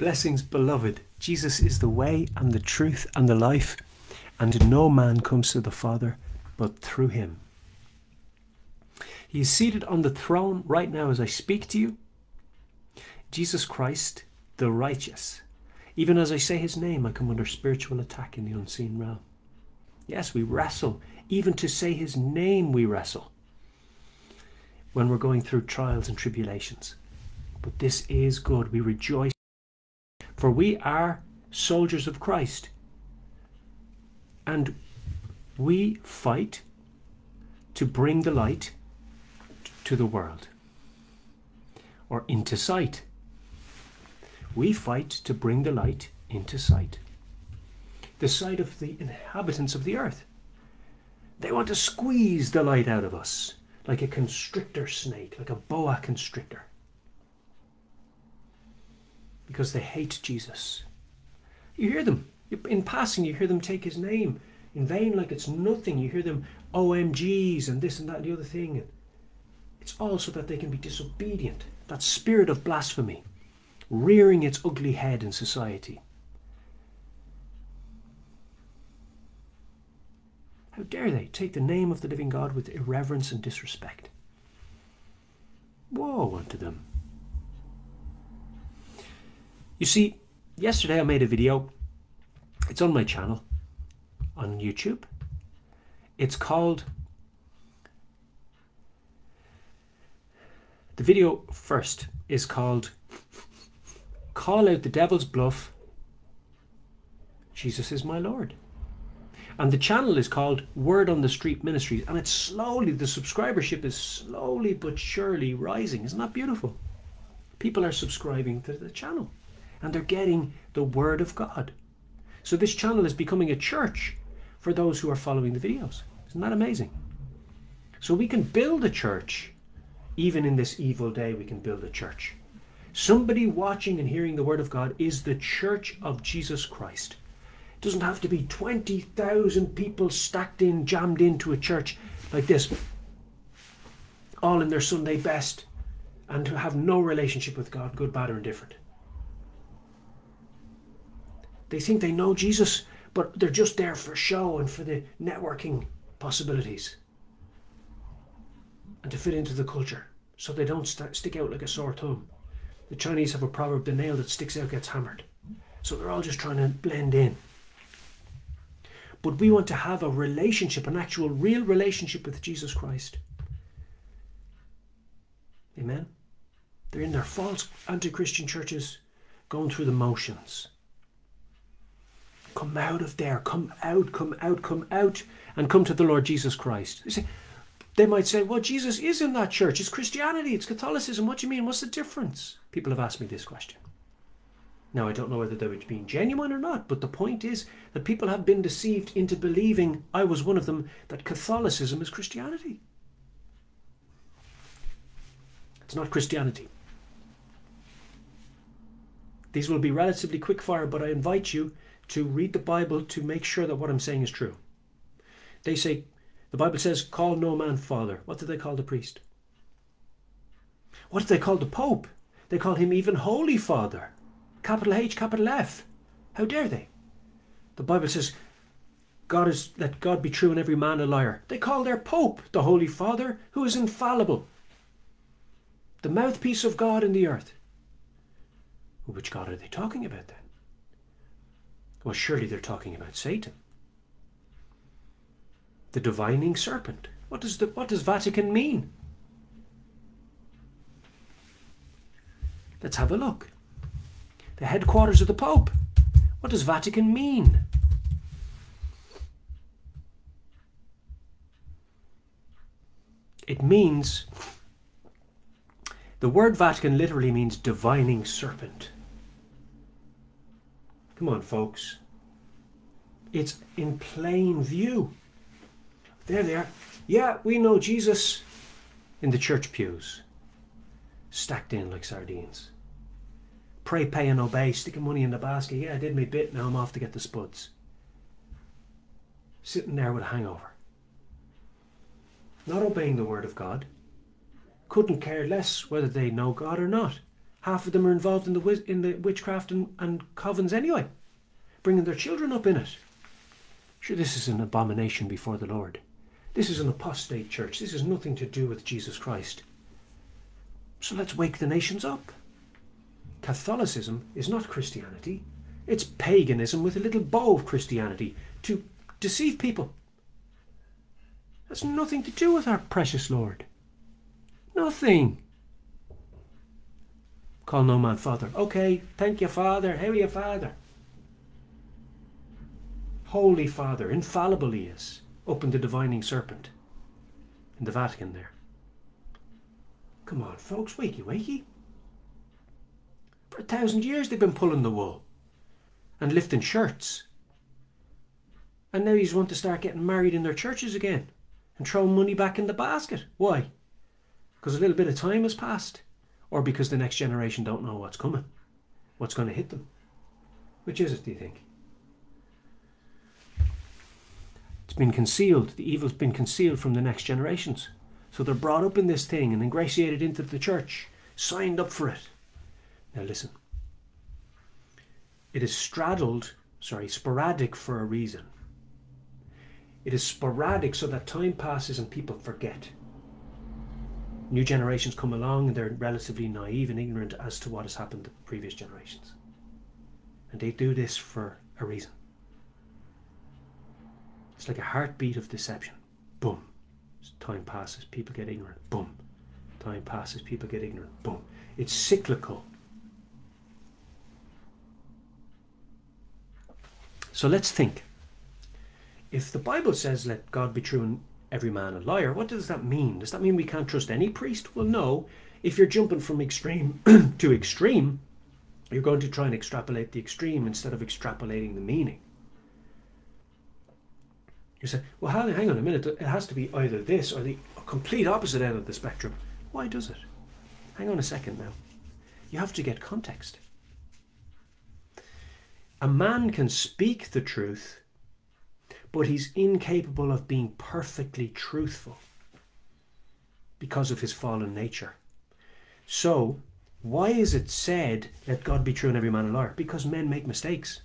Blessings, beloved. Jesus is the way and the truth and the life, and no man comes to the Father but through him. He is seated on the throne right now as I speak to you. Jesus Christ, the righteous. Even as I say his name, I come under spiritual attack in the unseen realm. Yes, we wrestle. Even to say his name, we wrestle when we're going through trials and tribulations. But this is good. We rejoice. For we are soldiers of Christ. And we fight to bring the light to the world or into sight. We fight to bring the light into sight. The sight of the inhabitants of the earth. They want to squeeze the light out of us like a constrictor snake, like a boa constrictor. Because they hate Jesus. You hear them. In passing, you hear them take his name in vain like it's nothing. You hear them OMGs and this and that and the other thing. It's all so that they can be disobedient. That spirit of blasphemy rearing its ugly head in society. How dare they take the name of the living God with irreverence and disrespect? Woe unto them. You see, yesterday I made a video. It's on my channel on YouTube. It's called. The video first is called Call Out the Devil's Bluff. Jesus is my Lord. And the channel is called Word on the Street Ministries. And it's slowly, the subscribership is slowly but surely rising. Isn't that beautiful? People are subscribing to the channel and they're getting the Word of God. So this channel is becoming a church for those who are following the videos. Isn't that amazing? So we can build a church. Even in this evil day, we can build a church. Somebody watching and hearing the Word of God is the church of Jesus Christ. It doesn't have to be 20,000 people stacked in, jammed into a church like this, all in their Sunday best, and who have no relationship with God, good, bad, or indifferent. They think they know Jesus, but they're just there for show and for the networking possibilities and to fit into the culture so they don't st- stick out like a sore thumb. The Chinese have a proverb the nail that sticks out gets hammered. So they're all just trying to blend in. But we want to have a relationship, an actual real relationship with Jesus Christ. Amen? They're in their false anti Christian churches going through the motions. Come out of there. Come out, come out, come out, and come to the Lord Jesus Christ. They, say, they might say, well, Jesus is in that church. It's Christianity, it's Catholicism. What do you mean? What's the difference? People have asked me this question. Now, I don't know whether they were being genuine or not, but the point is that people have been deceived into believing, I was one of them, that Catholicism is Christianity. It's not Christianity. These will be relatively quick fire, but I invite you to read the Bible to make sure that what I'm saying is true. They say, the Bible says, call no man father. What do they call the priest? What do they call the Pope? They call him even Holy Father. Capital H, capital F. How dare they? The Bible says, God is let God be true and every man a liar. They call their Pope the Holy Father, who is infallible. The mouthpiece of God in the earth. Which God are they talking about then? Well, surely they're talking about Satan. The divining serpent. What does the what does Vatican mean? Let's have a look. The headquarters of the Pope. What does Vatican mean? It means the word Vatican literally means divining serpent. Come on, folks. It's in plain view. There they are. Yeah, we know Jesus in the church pews, stacked in like sardines. Pray, pay, and obey, sticking money in the basket. Yeah, I did my bit, now I'm off to get the spuds. Sitting there with a hangover. Not obeying the word of God. Couldn't care less whether they know God or not. Half of them are involved in the in the witchcraft and, and covens anyway, bringing their children up in it. Sure, this is an abomination before the Lord. This is an apostate church. This has nothing to do with Jesus Christ. So let's wake the nations up. Catholicism is not Christianity. It's paganism with a little bow of Christianity to deceive people. That's nothing to do with our precious Lord. Nothing. Call no man father. Okay, thank you, Father. How are you, Father? Holy Father, infallible he is. Open the divining serpent in the Vatican there. Come on, folks, wakey, wakey. For a thousand years they've been pulling the wool and lifting shirts. And now he's want to start getting married in their churches again and throwing money back in the basket. Why? Because a little bit of time has passed, or because the next generation don't know what's coming, what's going to hit them. Which is it, do you think? It's been concealed. The evil's been concealed from the next generations. So they're brought up in this thing and ingratiated into the church, signed up for it. Now listen. It is straddled, sorry, sporadic for a reason. It is sporadic so that time passes and people forget. New generations come along and they're relatively naive and ignorant as to what has happened to previous generations. And they do this for a reason. It's like a heartbeat of deception. Boom. Time passes, people get ignorant. Boom. Time passes, people get ignorant. Boom. It's cyclical. So let's think. If the Bible says, let God be true and every man a liar, what does that mean? Does that mean we can't trust any priest? Well, no. If you're jumping from extreme to extreme, you're going to try and extrapolate the extreme instead of extrapolating the meaning. You say, well, hang on a minute, it has to be either this or the complete opposite end of the spectrum. Why does it? Hang on a second now. You have to get context. A man can speak the truth, but he's incapable of being perfectly truthful because of his fallen nature. So, why is it said, let God be true and every man a liar? Because men make mistakes.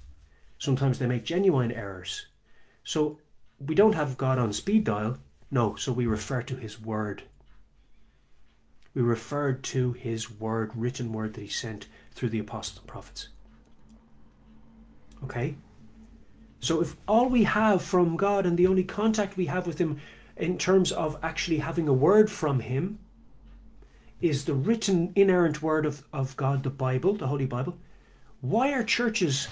Sometimes they make genuine errors. So, we don't have God on speed dial. No, so we refer to his word. We refer to his word, written word that he sent through the apostles and prophets. Okay? So if all we have from God and the only contact we have with him in terms of actually having a word from him is the written inerrant word of, of God, the Bible, the Holy Bible, why are churches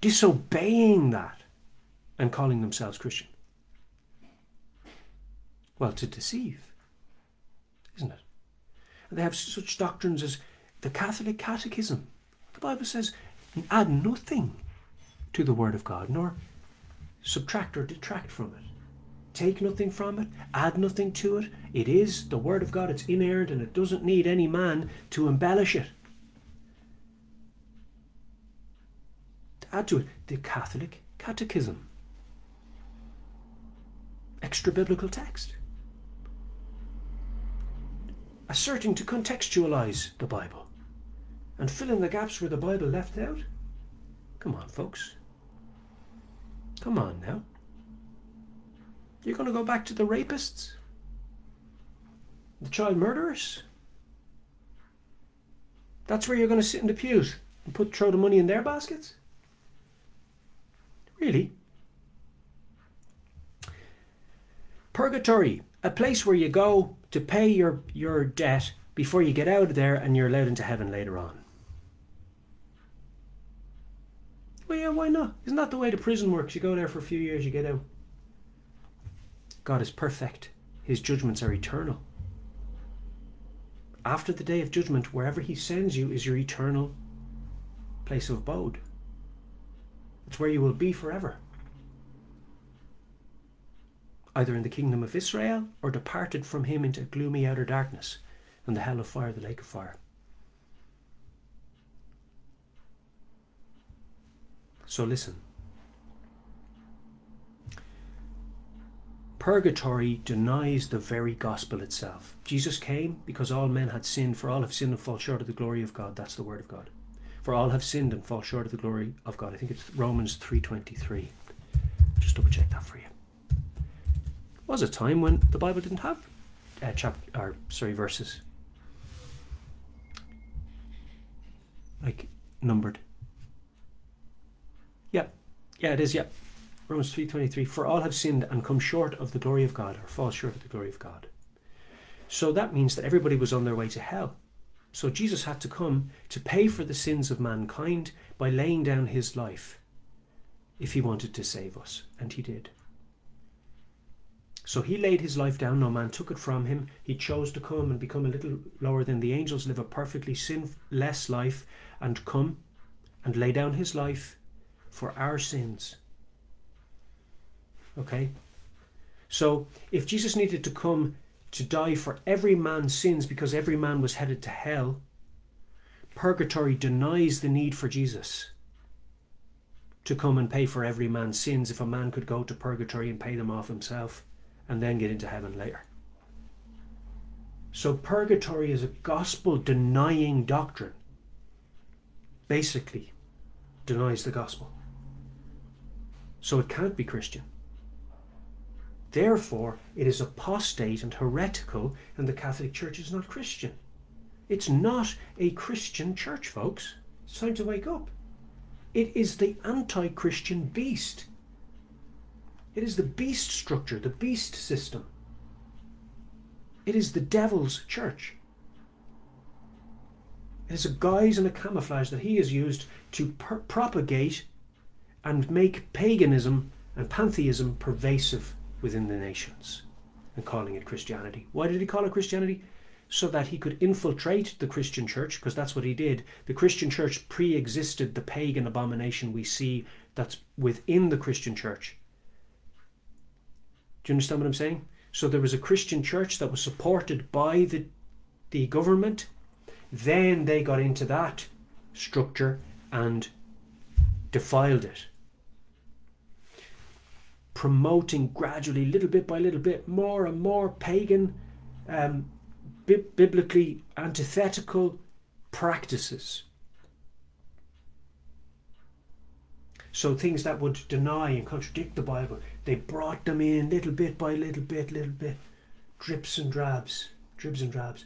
disobeying that? and calling themselves Christian? Well, to deceive, isn't it? And they have such doctrines as the Catholic Catechism. The Bible says, add nothing to the Word of God, nor subtract or detract from it. Take nothing from it, add nothing to it. It is the Word of God, it's inerrant, and it doesn't need any man to embellish it. To add to it, the Catholic Catechism extra biblical text. Asserting to contextualize the Bible and fill in the gaps where the Bible left out. Come on, folks. Come on now. You're going to go back to the rapists? The child murderers? That's where you're going to sit in the pews and put throw the money in their baskets? Really? Purgatory, a place where you go to pay your, your debt before you get out of there and you're allowed into heaven later on. Well, yeah, why not? Isn't that the way the prison works? You go there for a few years, you get out. God is perfect, His judgments are eternal. After the day of judgment, wherever He sends you is your eternal place of abode. It's where you will be forever either in the kingdom of Israel or departed from him into gloomy outer darkness and the hell of fire, the lake of fire. So listen. Purgatory denies the very gospel itself. Jesus came because all men had sinned, for all have sinned and fall short of the glory of God. That's the word of God. For all have sinned and fall short of the glory of God. I think it's Romans 3.23. Just double check that for you. was a time when the Bible didn't have uh, chapter, or sorry, verses like numbered. Yep, yeah, it is. Yeah, Romans three twenty three. For all have sinned and come short of the glory of God, or fall short of the glory of God. So that means that everybody was on their way to hell. So Jesus had to come to pay for the sins of mankind by laying down his life if he wanted to save us, and he did. So he laid his life down, no man took it from him. He chose to come and become a little lower than the angels, live a perfectly sinless life, and come and lay down his life for our sins. Okay? So if Jesus needed to come to die for every man's sins because every man was headed to hell, purgatory denies the need for Jesus to come and pay for every man's sins if a man could go to purgatory and pay them off himself and then get into heaven later. So, purgatory is a gospel denying doctrine. Basically, denies the gospel. So, it can't be Christian. Therefore, it is apostate and heretical, and the Catholic Church is not Christian. It's not a Christian church, folks. It's time to wake up. It is the anti Christian beast. It is the beast structure, the beast system. It is the devil's church. It is a guise and a camouflage that he has used to propagate and make paganism and pantheism pervasive within the nations and calling it Christianity. Why did he call it Christianity? So that he could infiltrate the Christian church, because that's what he did. The Christian church pre existed the pagan abomination we see that's within the Christian church. Do you understand what I'm saying? So there was a Christian church that was supported by the, the government. Then they got into that structure and defiled it. Promoting gradually, little bit by little bit, more and more pagan, um, bi- biblically antithetical practices. So things that would deny and contradict the Bible, they brought them in little bit by little bit, little bit, drips and drabs, dribs and drabs.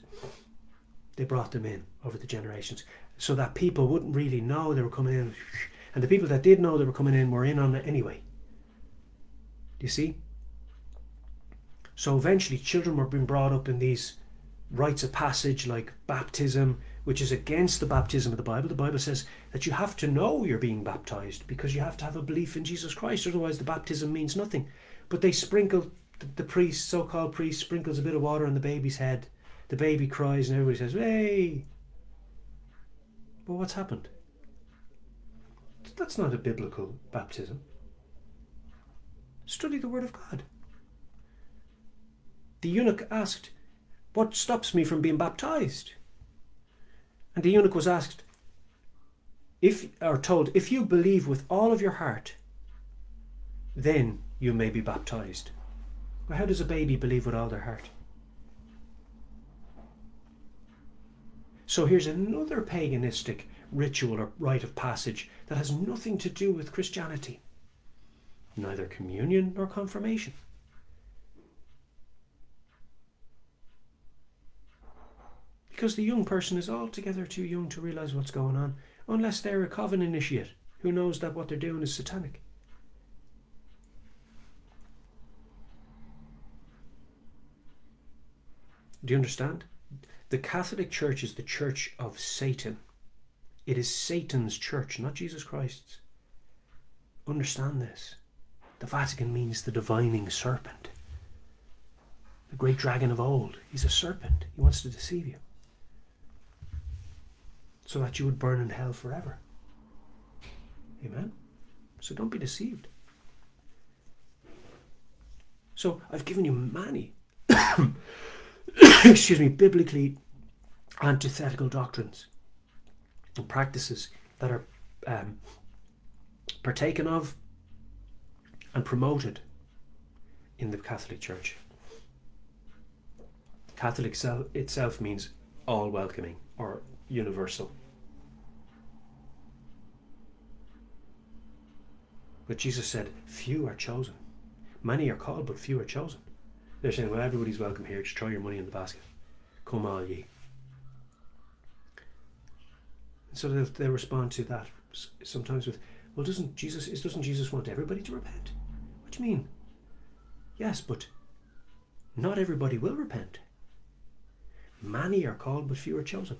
They brought them in over the generations so that people wouldn't really know they were coming in. And the people that did know they were coming in were in on it anyway. Do you see? So eventually, children were being brought up in these rites of passage like baptism, which is against the baptism of the Bible. The Bible says that you have to know you're being baptized because you have to have a belief in Jesus Christ, otherwise, the baptism means nothing. But they sprinkle, the, priest, so called priest, sprinkles a bit of water on the baby's head. The baby cries, and everybody says, Hey! But what's happened? That's not a biblical baptism. Study the Word of God. The eunuch asked, What stops me from being baptized? And the eunuch was asked, if or told, if you believe with all of your heart, then you may be baptized. Well, how does a baby believe with all their heart? So here's another paganistic ritual or rite of passage that has nothing to do with Christianity. Neither communion nor confirmation. because the young person is altogether too young to realize what's going on, unless they're a coven initiate who knows that what they're doing is satanic. Do you understand? The Catholic Church is the church of Satan. It is Satan's church, not Jesus Christ's. Understand this. The Vatican means the divining serpent. The great dragon of old. He's a serpent. He wants to deceive you so that you would burn in hell forever. Amen? So don't be deceived. So I've given you many, excuse me, biblically antithetical doctrines and practices that are um, partaken of and promoted in the Catholic Church. Catholic itself means all welcoming or universal. But Jesus said, Few are chosen. Many are called, but few are chosen. They're saying, Well, everybody's welcome here. Just throw your money in the basket. Come all ye. So they, they respond to that sometimes with, Well, doesn't Jesus doesn't Jesus want everybody to repent? What do you mean? Yes, but not everybody will repent. Many are called, but few are chosen.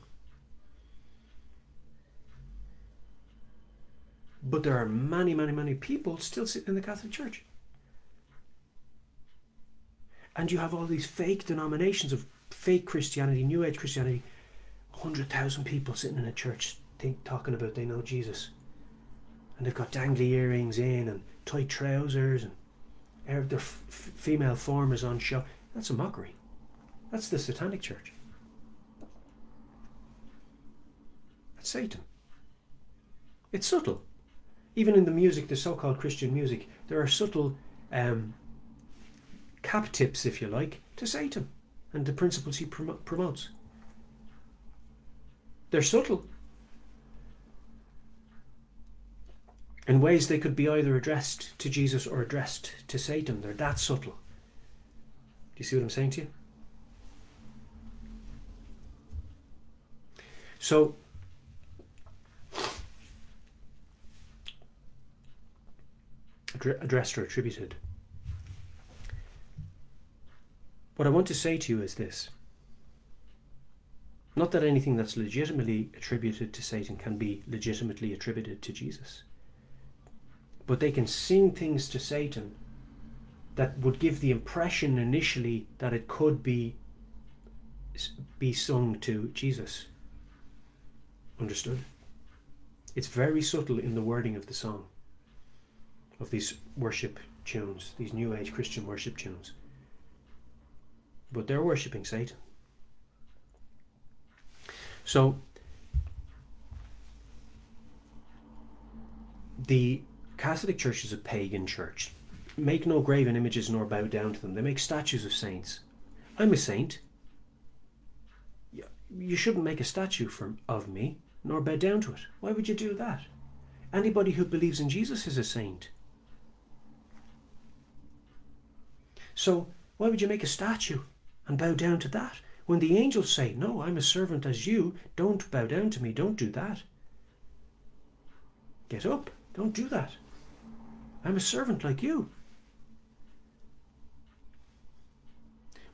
But there are many, many, many people still sitting in the Catholic Church. And you have all these fake denominations of fake Christianity, New Age Christianity, 100,000 people sitting in a church think, talking about they know Jesus. And they've got dangly earrings in and tight trousers and their female form is on show. That's a mockery. That's the satanic church. That's Satan. It's subtle even in the music, the so-called Christian music, there are subtle um, cap tips, if you like, to Satan and the principles he prom- promotes. They're subtle. In ways they could be either addressed to Jesus or addressed to Satan. They're that subtle. Do you see what I'm saying to you? So addressed or attributed. What I want to say to you is this. Not that anything that's legitimately attributed to Satan can be legitimately attributed to Jesus. But they can sing things to Satan that would give the impression initially that it could be be sung to Jesus. Understood? It's very subtle in the wording of the song of these worship tunes, these New Age Christian worship tunes. But they're worshipping Satan. So, the Catholic Church is a pagan church. Make no graven images nor bow down to them. They make statues of saints. I'm a saint. You shouldn't make a statue of me, nor bow down to it. Why would you do that? Anybody who believes in Jesus is a saint. So why would you make a statue and bow down to that? When the angels say, No, I'm a servant as you, don't bow down to me, don't do that. Get up, don't do that. I'm a servant like you.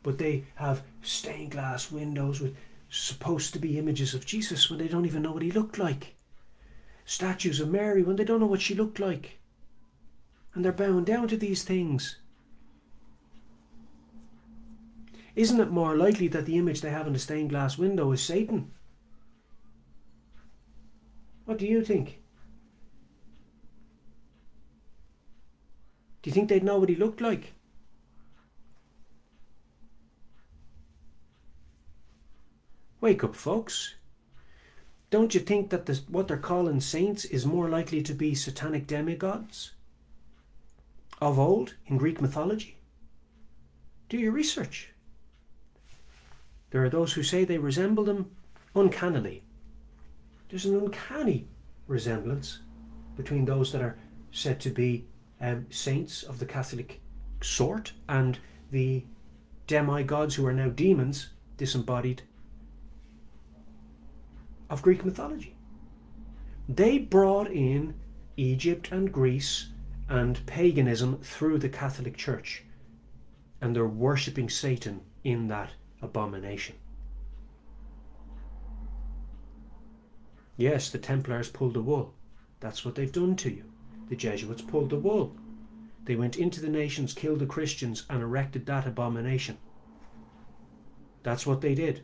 But they have stained glass windows with supposed to be images of Jesus when they don't even know what he looked like. Statues of Mary when they don't know what she looked like. And they're bound down to these things. Isn't it more likely that the image they have in the stained glass window is Satan? What do you think? Do you think they'd know what he looked like? Wake up, folks. Don't you think that this, what they're calling saints is more likely to be satanic demigods of old in Greek mythology? Do your research. There are those who say they resemble them uncannily. There's an uncanny resemblance between those that are said to be um, saints of the Catholic sort and the demigods who are now demons, disembodied, of Greek mythology. They brought in Egypt and Greece and paganism through the Catholic Church, and they're worshipping Satan in that abomination. Yes, the Templars pulled the wool. That's what they've done to you. The Jesuits pulled the wool. They went into the nations, killed the Christians, and erected that abomination. That's what they did.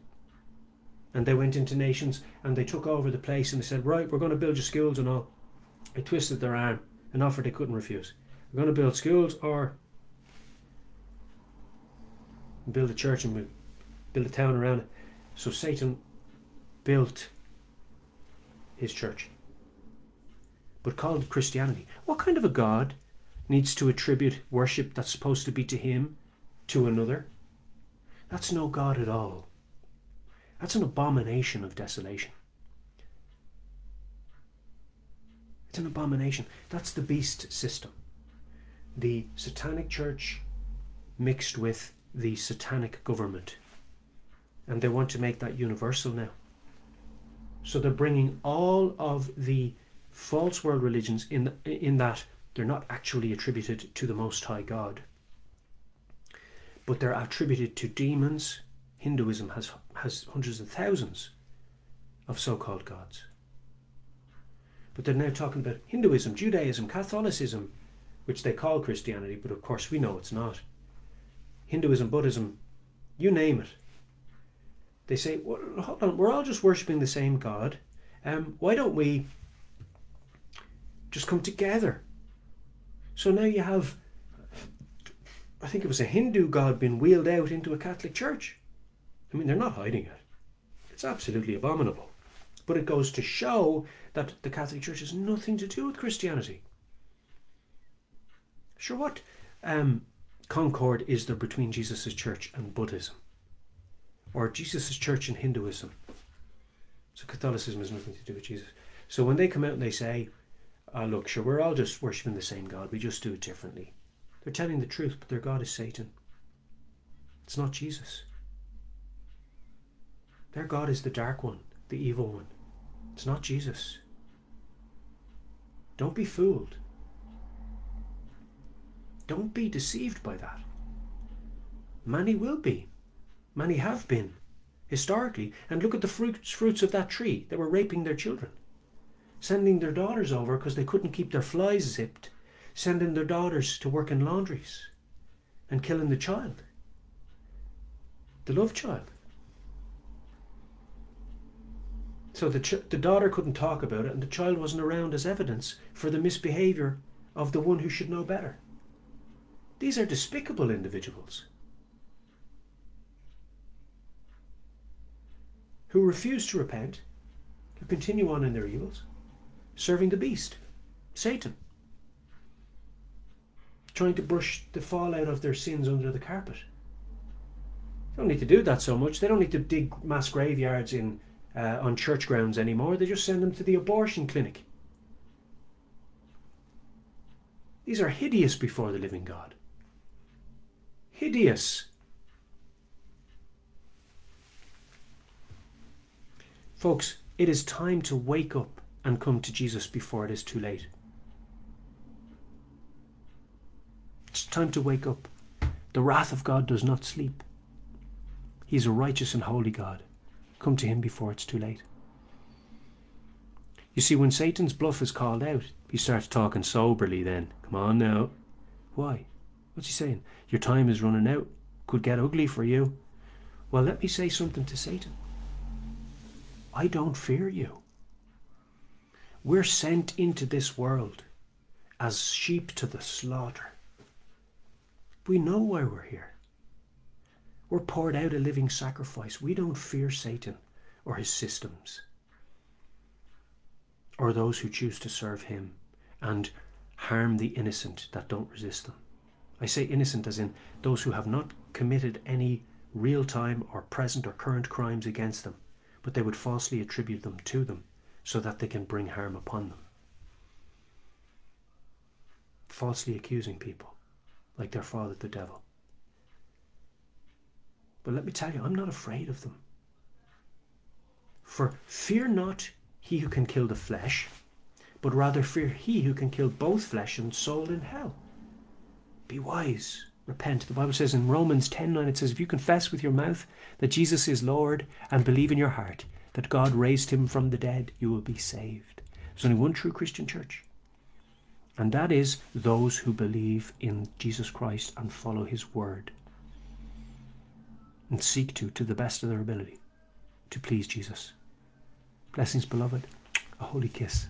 And they went into nations and they took over the place and they said, Right, we're going to build your schools and all. They twisted their arm, an offer they couldn't refuse. We're going to build schools or build a church and build a town around it. So Satan built his church, but called Christianity. What kind of a God needs to attribute worship that's supposed to be to him to another. That's no God at all. That's an abomination of desolation. It's an abomination. That's the beast system. The satanic church mixed with the satanic government. And they want to make that universal now. So they're bringing all of the false world religions in, in that they're not actually attributed to the Most High God, but they're attributed to demons. Hinduism has, has hundreds of thousands of so called gods. But they're now talking about Hinduism, Judaism, Catholicism, which they call Christianity, but of course we know it's not. Hinduism, Buddhism, you name it. They say, well, hold on, we're all just worshipping the same God. Um, why don't we just come together? So now you have, I think it was a Hindu God being wheeled out into a Catholic church. I mean, they're not hiding it. It's absolutely abominable. But it goes to show that the Catholic Church has nothing to do with Christianity. Sure, what um, concord is there between Jesus' church and Buddhism? Or Jesus' church and Hinduism? So Catholicism has nothing to do with Jesus. So when they come out and they say, oh, look, sure, we're all just worshipping the same God, we just do it differently. They're telling the truth, but their God is Satan. It's not Jesus. Their God is the dark one, the evil one. It's not Jesus. Don't be fooled. Don't be deceived by that. Many will be. Many have been, historically. And look at the fruits, fruits of that tree. They were raping their children, sending their daughters over because they couldn't keep their flies zipped, sending their daughters to work in laundries, and killing the child, the love child. So the, ch- the daughter couldn't talk about it, and the child wasn't around as evidence for the misbehavior of the one who should know better. These are despicable individuals who refuse to repent, who continue on in their evils, serving the beast, Satan, trying to brush the fallout of their sins under the carpet. They don't need to do that so much. They don't need to dig mass graveyards in uh, on church grounds anymore. They just send them to the abortion clinic. These are hideous before the living God. Hideous. Folks, it is time to wake up and come to Jesus before it is too late. It's time to wake up. The wrath of God does not sleep. He is a righteous and holy God. Come to him before it's too late. You see, when Satan's bluff is called out, he starts talking soberly then. Come on now. Why? What's he saying? Your time is running out. Could get ugly for you. Well, let me say something to Satan. I don't fear you. We're sent into this world as sheep to the slaughter. We know why we're here. We're poured out a living sacrifice. We don't fear Satan or his systems or those who choose to serve him and harm the innocent that don't resist them. I say innocent as in those who have not committed any real time or present or current crimes against them, but they would falsely attribute them to them so that they can bring harm upon them. Falsely accusing people like their father the devil. But let me tell you, I'm not afraid of them. For fear not he who can kill the flesh, but rather fear he who can kill both flesh and soul in hell. Be wise, repent. The Bible says in Romans 10 9, it says, If you confess with your mouth that Jesus is Lord and believe in your heart that God raised him from the dead, you will be saved. There's only one true Christian church, and that is those who believe in Jesus Christ and follow his word and seek to, to the best of their ability, to please Jesus. Blessings, beloved. A holy kiss.